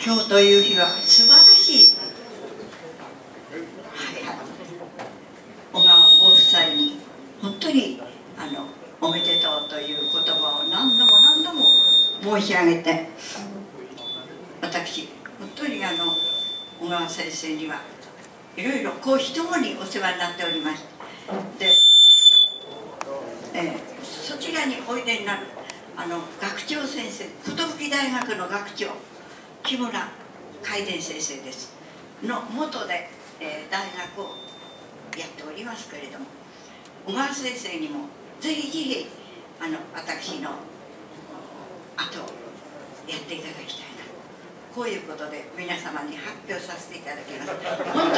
今日という日は素晴らしい、はい、小川ご夫妻に本当にあのおめでとうという言葉を何度も何度も申し上げて私本当にあの小川先生にはいろいろ講師ともにお世話になっておりましてで、えー、そちらにおいでになるあの学長先生寿大学の学長。木村海伝先生です。の元で、えー、大学をやっておりますけれども小川先生にもぜひぜひあの私の後をやっていただきたいな。こういうことで皆様に発表させていただきます。本当にありがとうございます